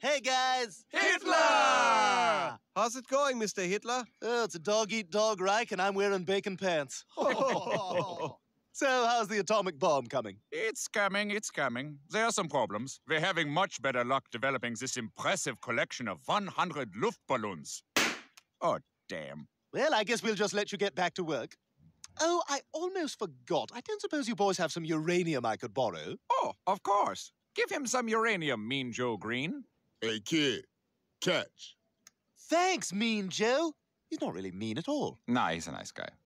Hey, guys! Hitler! How's it going, Mr. Hitler? Oh, it's a dog eat dog Reich, and I'm wearing bacon pants. Oh. so, how's the atomic bomb coming? It's coming, it's coming. There are some problems. We're having much better luck developing this impressive collection of 100 Luftballons. Oh, damn. Well, I guess we'll just let you get back to work. Oh, I almost forgot. I don't suppose you boys have some uranium I could borrow. Oh, of course. Give him some uranium, Mean Joe Greene. Hey, kid, catch. Thanks, Mean Joe. He's not really mean at all. Nah, he's a nice guy.